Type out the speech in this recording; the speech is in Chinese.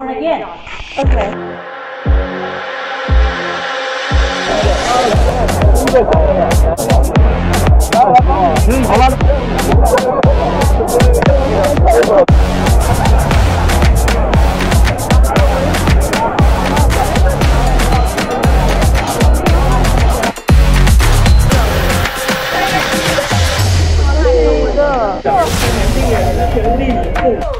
Again. Okay. 好的，嗯，好吧。全力以赴，全力以赴。